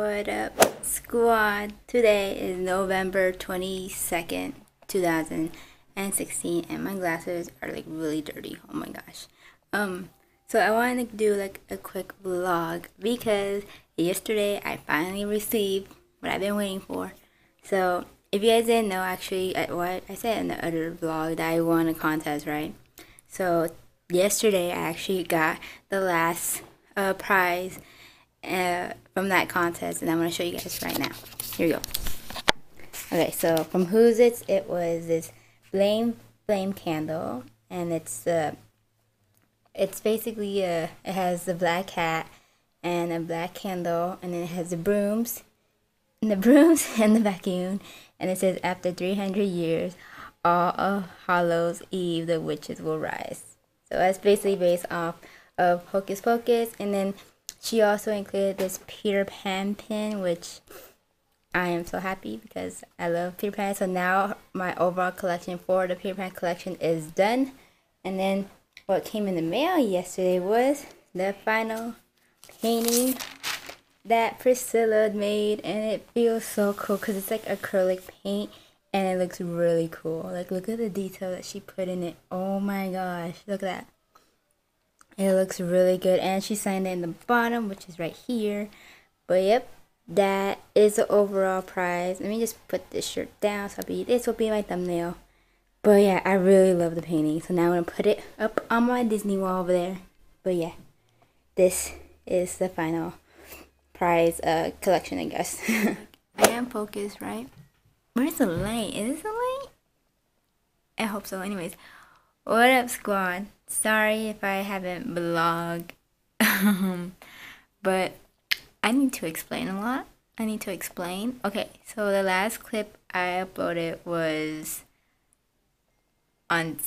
What up, squad? Today is November 22nd, 2016, and my glasses are like really dirty. Oh my gosh. Um, so I wanted to do like a quick vlog because yesterday I finally received what I've been waiting for. So if you guys didn't know, actually, I, what I said in the other vlog that I won a contest, right? So yesterday I actually got the last uh, prize uh, from that contest, and I'm going to show you guys right now. Here we go. Okay, so from Who's It, it was this flame flame candle, and it's uh, it's basically uh, it has the black hat and a black candle, and then it has the brooms, and the brooms and the vacuum, and it says after 300 years, all of Hallows Eve, the witches will rise. So that's basically based off of Hocus Pocus, and then she also included this Peter Pan pin, which I am so happy because I love Peter Pan. So now my overall collection for the Peter Pan collection is done. And then what came in the mail yesterday was the final painting that Priscilla made. And it feels so cool because it's like acrylic paint and it looks really cool. Like look at the detail that she put in it. Oh my gosh, look at that. It looks really good. And she signed it in the bottom, which is right here. But yep, that is the overall prize. Let me just put this shirt down. So be, this will be my thumbnail. But yeah, I really love the painting. So now I'm going to put it up on my Disney wall over there. But yeah, this is the final prize uh, collection, I guess. I am focused, right? Where's the light? Is this the light? I hope so. Anyways, what up, squad? Sorry if I haven't vlogged, um, but I need to explain a lot. I need to explain. Okay, so the last clip I uploaded was on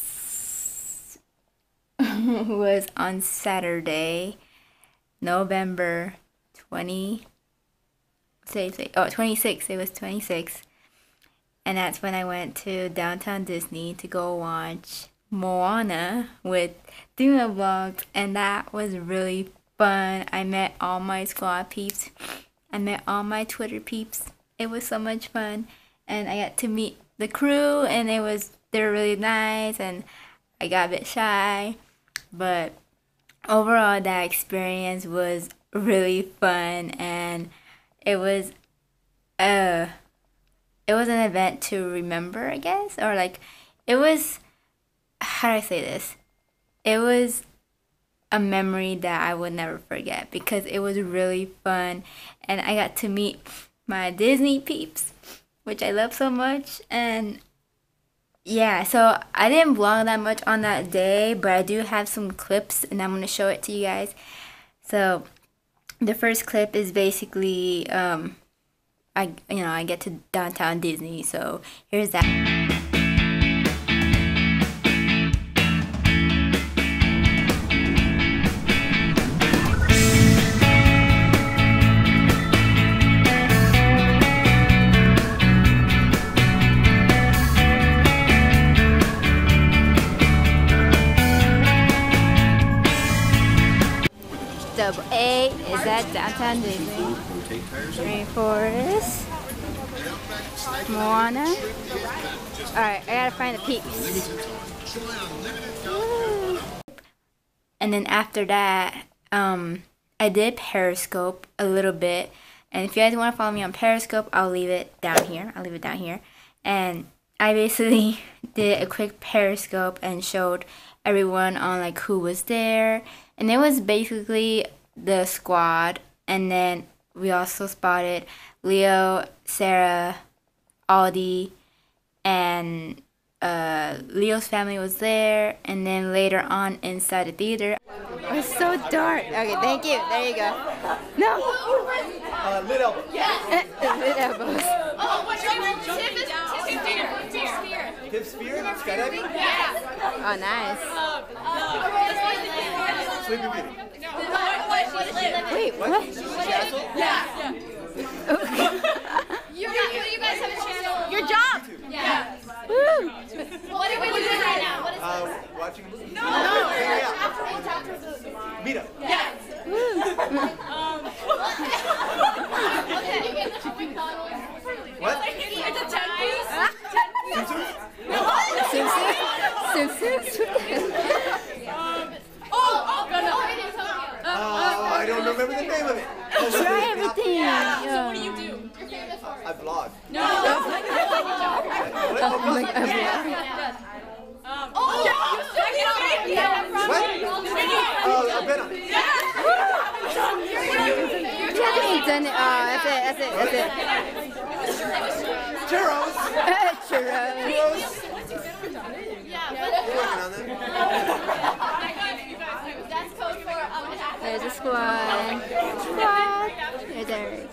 was on Saturday, November 20 say say oh 26 it was 26 and that's when I went to downtown Disney to go watch Moana with Duna Vlogs, and that was really fun. I met all my squad peeps. I met all my Twitter peeps. It was so much fun, and I got to meet the crew, and it was they were really nice, and I got a bit shy, but overall that experience was really fun, and it was uh it was an event to remember, I guess, or like it was how do I say this? It was a memory that I will never forget because it was really fun and I got to meet my Disney peeps, which I love so much. And yeah, so I didn't vlog that much on that day, but I do have some clips and I'm going to show it to you guys. So the first clip is basically, um, I, you know, I get to downtown Disney. So here's that. At downtown Disney. Rainforest. Moana. Alright, I gotta find the peeps. And then after that, um, I did Periscope a little bit. And if you guys want to follow me on Periscope, I'll leave it down here. I'll leave it down here. And I basically did a quick Periscope and showed everyone on like who was there and it was basically the squad and then we also spotted leo sarah aldi and uh, leo's family was there and then later on inside the theater. It was so dark. Okay thank you. There you go. No. Uh, mid elbow yeah mid elbows. Oh what's your name tip is tip spear? Tip spear? Skydiving yeah. Oh nice. Sleeping Beauty. Wait, what? Castle? Yeah. you, guys, you guys have a channel. Your job. Yeah. Woo. What are we doing right now? What is Uh, watching a movie? No. Yeah, yeah. After, after food. Meet up. Yes. Woo. Um. okay. a vlog. I'm like, a vlog. Oh, What? Oh, uh, Venom. You haven't even done it. Oh, that's it. That's it. That's it. Churros. Churros. We're working on that. That's code for um, There's a squad. Squad. There's Eric.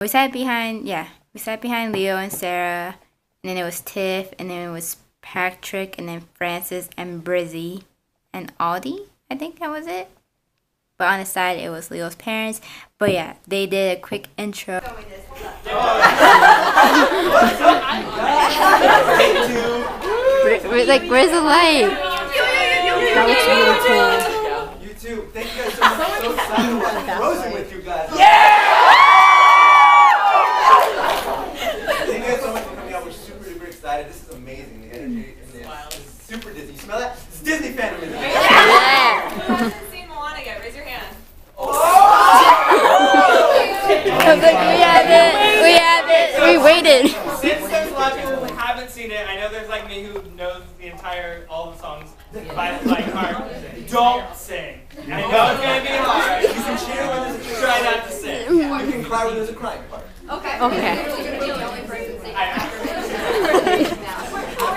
We sat behind, yeah, we sat behind Leo and Sarah, and then it was Tiff, and then it was Patrick, and then Francis and Brizzy, and Aldi. I think that was it. But on the side, it was Leo's parents. But yeah, they did a quick intro. Where- where- like, where's the light? That looks really cool. You too. Thank you guys so much. So excited to watch Frozen with you guys. Thank you guys so much for coming out. We're super duper excited. This is amazing. The energy in this is super Disney. You smell that? It's Disney fandom in here. Yeah. hasn't seen Moana yet? Raise your hand. I was like, we have it. We have it. We waited. Since there's a lot of people who haven't seen it, I know there's like me who knows the entire all the songs by by heart. Don't sing. I know it's gonna be hard. You can cheer when there's a cheer. Try not to sing. You can there's a crying part. Okay. Okay.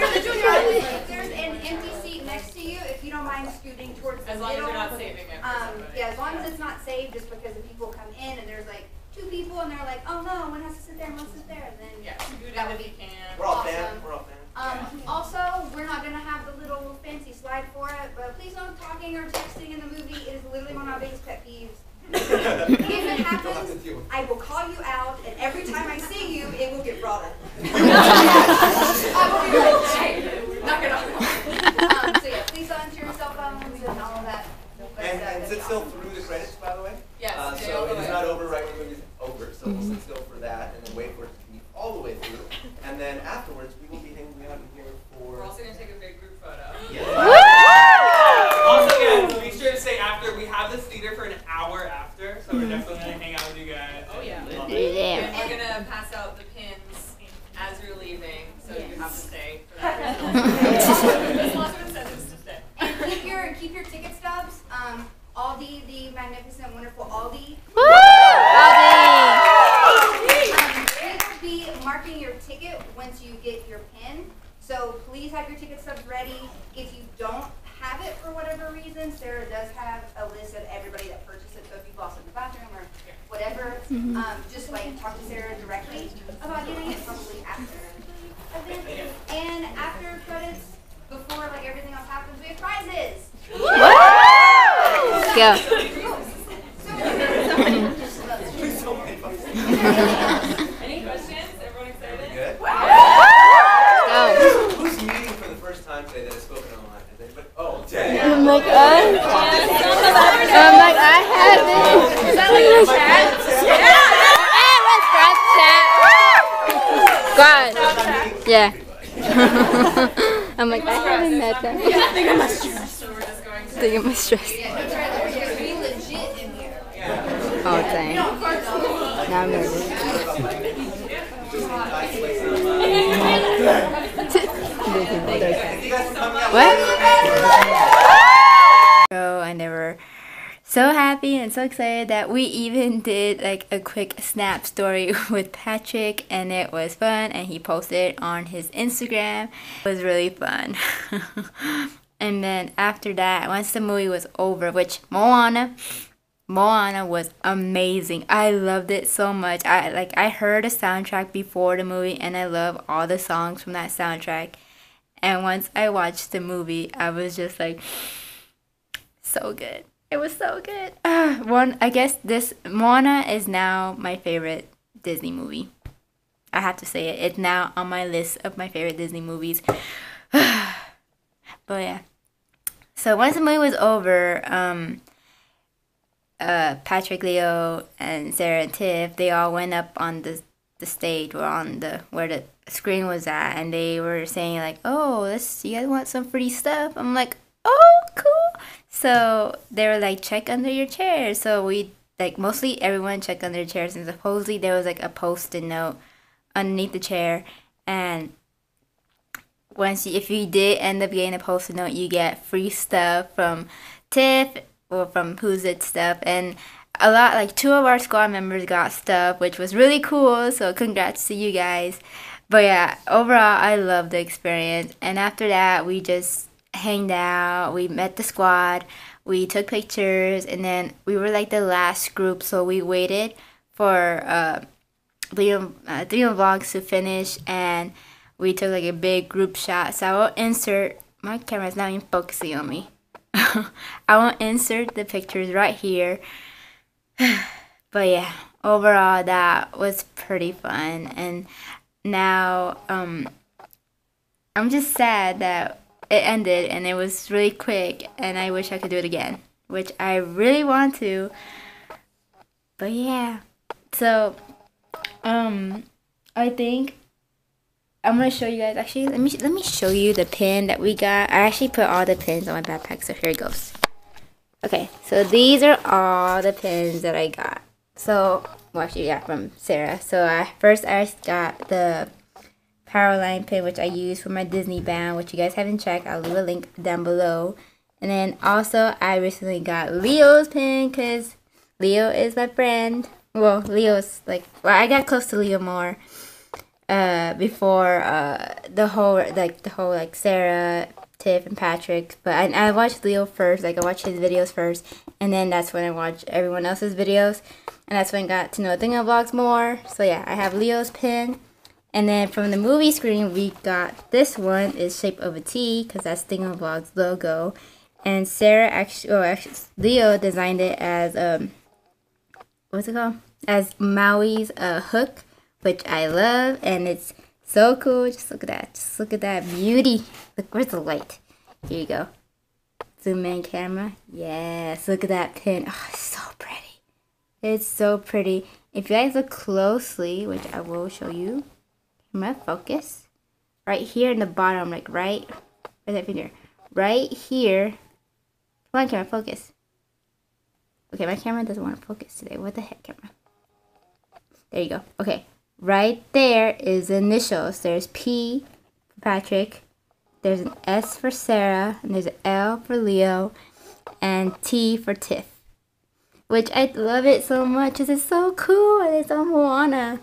There's an empty seat next to you, if you don't mind scooting towards the As long as middle. you're not saving it. Um, yeah, as long as it's not saved, just because the people come in and there's like two people and they're like, oh no, one has to sit there and one sit there, and then. Yeah, scoot That would be- can. We're all Awesome. fans. We're all fans. Um, also, we're not gonna have the little fancy slide for it, but please don't talking or texting in the movie. It is literally one of my biggest pet peeves. If it Don't have to happens, I will call you out, and every time I see you, it will get brought up. I will be like, knock it off. Um, so yeah, please don't your cell phones and all of that. But, And, uh, and sit still awesome. through the credits, by the way. Yes, Uh, stay so all the it is way. not over right when the movie's over. So we'll sit still for that, and then wait for it to be all the way through. And then afterwards, we will be hanging out in here We're for. also gonna take a big group photo. Also, guys, be sure to stay after. We have this theater for an hour after, so we're definitely gonna hang out with you guys. Oh yeah. Yeah. And we're gonna pass out the pins as you're leaving, so you have to stay for that. There's lots of incentives to stay. And keep your keep your ticket stubs. Um, Aldi, the magnificent, wonderful Aldi. Um, we will be marking your once you get your pin. So please have your ticket stubs ready. If you don't have it for whatever reason, Sarah does have a list of everybody that purchased it. So if you've lost it in the bathroom or whatever, um, just like talk to Sarah directly about getting it probably after. event. And after credits, before like everything else happens, we have prizes. Go. so many fun. Any questions? Everyone excited? Good. Go. Who's meeting for the first time today that has spoken online? Is anybody? Oh, Jay. I'm like, I, I'm like, I haven't. Is that like a chat? Yeah, let's chat. God. Yeah. I'm like, I haven't met them. So we're just going to. Think of my stress. Yeah, don't try that. We're gonna be legit in here. Oh, dang. Now I'm nervous. What? So and they were so happy and so excited that we even did like a quick snap story with Patrick and it was fun and he posted on his Instagram. It was really fun. and then after that, once the movie was over, which Moana Moana was amazing. I loved it so much. I like I heard the soundtrack before the movie and I love all the songs from that soundtrack. And once I watched the movie, I was just like so good. It was so good. Ah, one I guess this Moana is now my favorite Disney movie. I have to say it. It's now on my list of my favorite Disney movies. but yeah. So once the movie was over, um uh, Patrick, Leo, and Sarah Tiff, they all went up on the the stage or on the where the screen was at, and they were saying like, "Oh, let's you guys want some free stuff?" I'm like, "Oh, cool." So they were like, "Check under your chair." So we like mostly everyone checked under chairs, and supposedly there was like a post-it note underneath the chair, and once you, if you did end up getting a post-it note, you get free stuff from Tiff or from Who's It stuff, and a lot like two of our squad members got stuff, which was really cool. So congrats to you guys. But yeah, overall, I love the experience. And after that, we just hanged out. We met the squad. We took pictures, and then we were like the last group, so we waited for uh, Liam, uh, Liam vlogs to finish, and we took like a big group shot. So I will insert. My camera's not even focusing on me. I will insert the pictures right here. but yeah, overall that was pretty fun, and now um, I'm just sad that it ended and it was really quick, and I wish I could do it again, which I really want to. But yeah, so um, I think I'm gonna show you guys. Actually, let me let me show you the pin that we got. I actually put all the pins on my backpack, so here it goes. Okay, so these are all the pins that I got. So, well, actually, yeah, from Sarah. So I first I got the Powerline pin, which I use for my Disney band, which you guys haven't checked. I'll leave a link down below. And then also, I recently got Leo's pin because Leo is my friend. Well, Leo's like, well, I got close to Leo more uh, before uh, the whole like the whole like Sarah, Tiff, and Patrick. But I, I watched Leo first. Like I watched his videos first, and then that's when I watched everyone else's videos, and that's when I got to know Vlogs more. So yeah, I have Leo's pin. And then from the movie screen, we got this one is shape of a T because that's Thingamavlogs logo. And Sarah actually, oh, actually, Leo designed it as um, what's it called? As Maui's uh, hook which I love, and it's so cool. Just look at that. Just look at that beauty. Look, where's the light? Here you go. Zoom in camera. Yes, look at that pin. Oh, it's so pretty. It's so pretty. If you guys look closely, which I will show you, my focus. Right here in the bottom, like right, where's that finger? Right here. Come on, camera, focus. Okay, my camera doesn't want to focus today. What the heck, camera? There you go. Okay, right there is initials. There's P for Patrick, there's an S for Sarah, and there's an L for Leo, and T for Tiff. Which I love it so much because it's so cool and it's on Moana.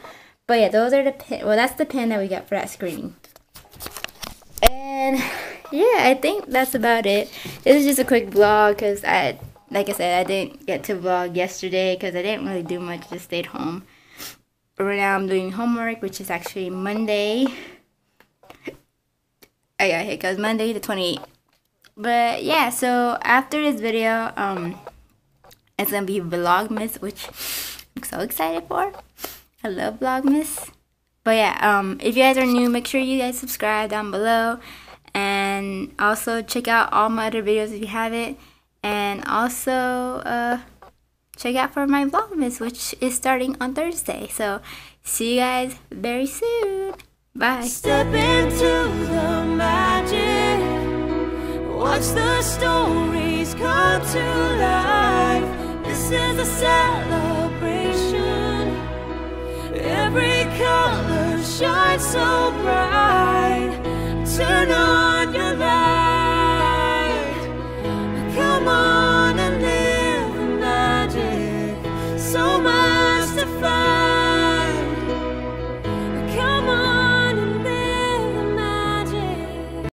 But yeah, those are the pin. Well, that's the pin that we got for that screening. And yeah, I think that's about it. This is just a quick vlog because I, like I said, I didn't get to vlog yesterday because I didn't really do much. Just stayed home But right now I'm doing homework, which is actually Monday. Yeah, it goes Monday the 28th. But yeah, so after this video, um, it's gonna be Vlogmas, which I'm so excited for. I love Vlogmas. But yeah, um, if you guys are new, make sure you guys subscribe down below. And also check out all my other videos if you haven't. And also, uh, check out for my Vlogmas, which is starting on Thursday. So see you guys very soon. Bye. Step into the magic. Watch the stories come to life. This is a celebration. Every color shines so bright. Turn on